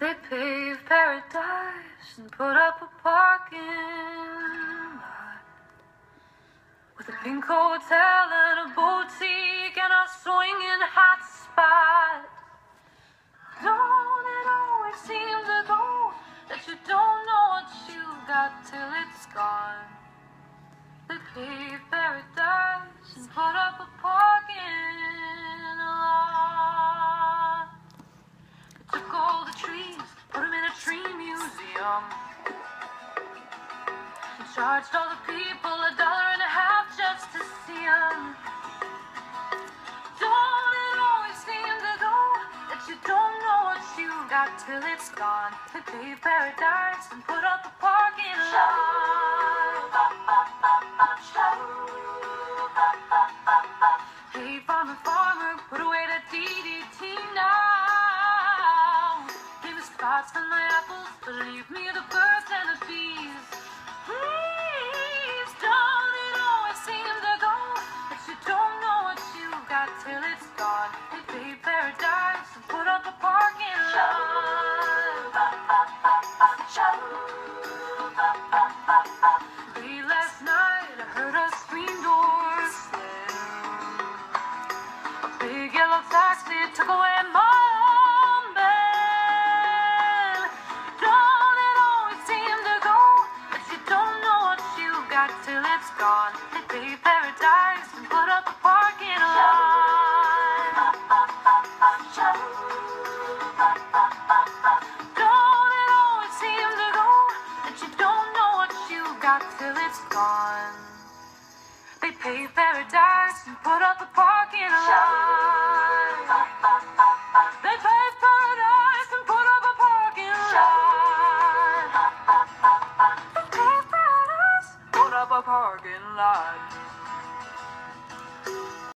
They paved paradise and put up a parking lot with a pink hotel and a boutique and a swinging hot spot. Don't it always seem to go that you don't know what you got till it's gone? They paved paradise and put up a parking museum. And charged all the people a dollar and a half just to see them. Don't it always seem to go that you don't know what you got till it's gone? They paved paradise and put up a Spots for my apples, but leave me the birds and the bees. Please, don't it always seem to go that you don't know what you got till it's gone? They paved paradise and put up a parking lot. Late last night, I heard a screen door. A big yellow taxi took away my They paved paradise and put up a parking lot. Don't it always seem to go that you don't know what you got till it's gone? They paved paradise and put up a parking lot. parking lot.